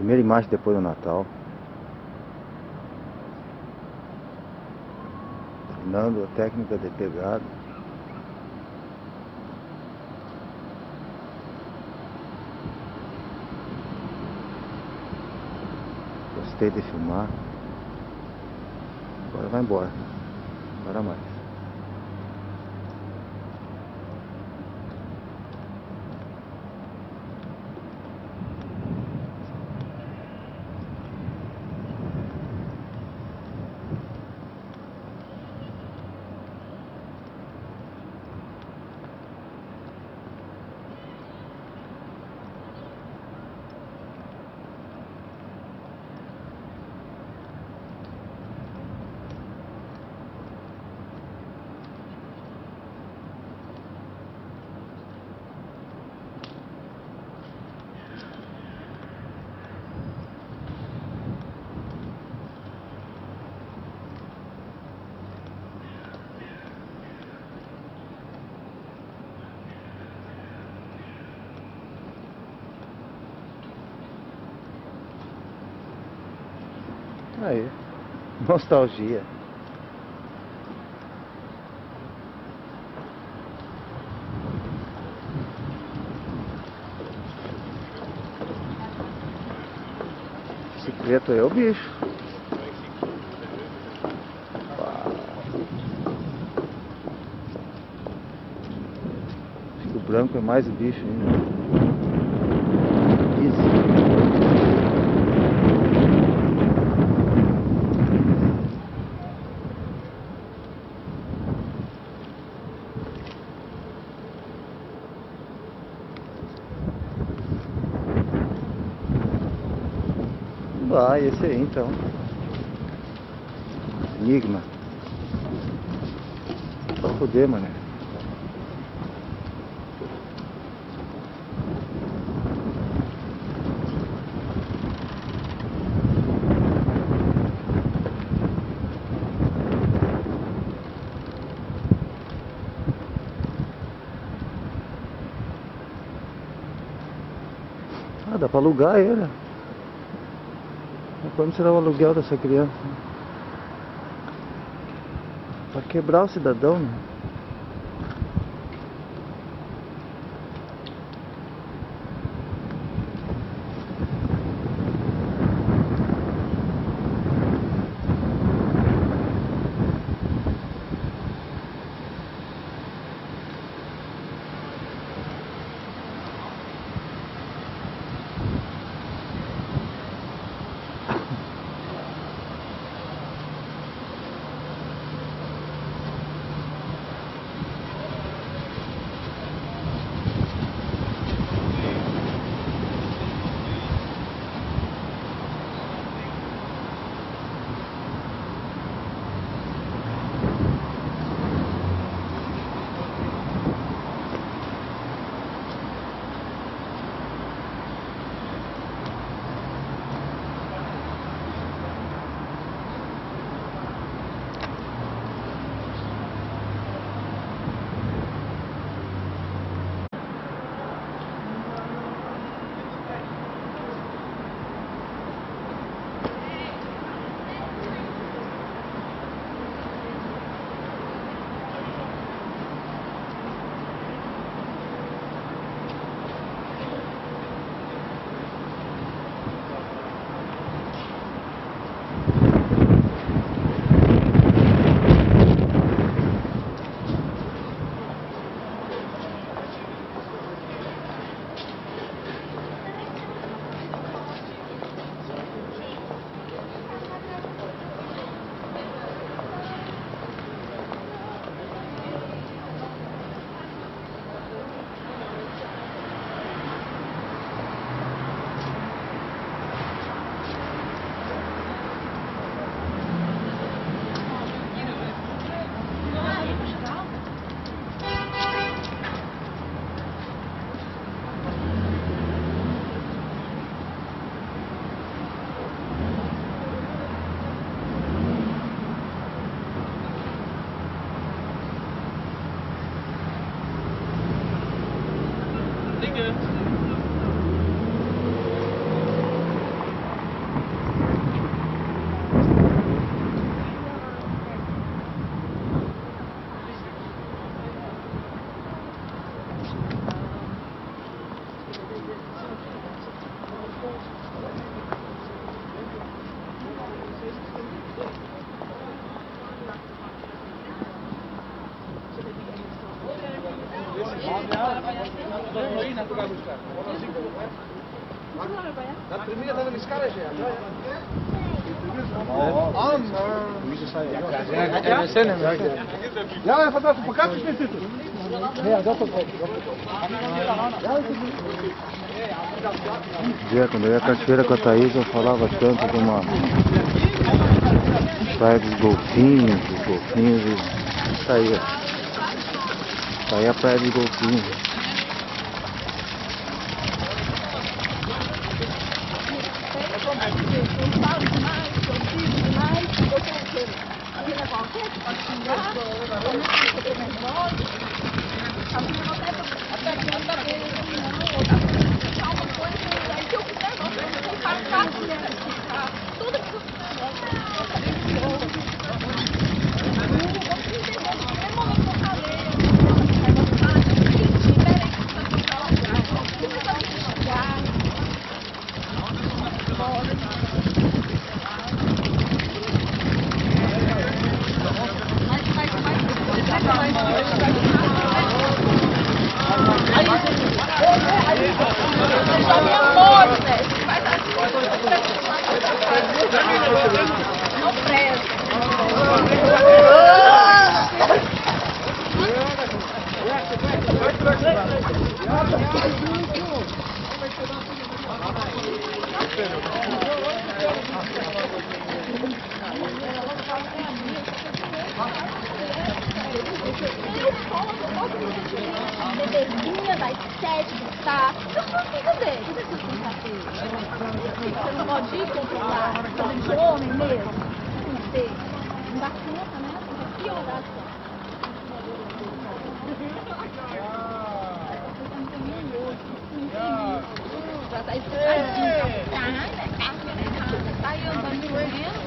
Primeira imagem depois do Natal. Treinando a técnica de pegada. Gostei de filmar. Agora vai embora. Para mais. Aí, nostalgia. Esse preto é o bicho. Acho que o branco é mais bicho ainda. Vai, esse aí então. Enigma. Pra fuder, mano. Ah, dá pra alugar ele. Quando será o aluguel dessa criança? Pra quebrar o cidadão, né? Ja, vandaag op vakantie zitten. dia quando eu ia à cachoeira com a Thaís, eu falava tanto de uma praia dos golfinhos, dos golfinhos e aí é a praia dos golfinhos. Não tá? Eu sou amiga dele. Você não pode ir controlar coisa de homem mesmo? Não sei. Bacana, né? Que oração. Já tá escutadinho. Tá, né? Tá aí andando correndo,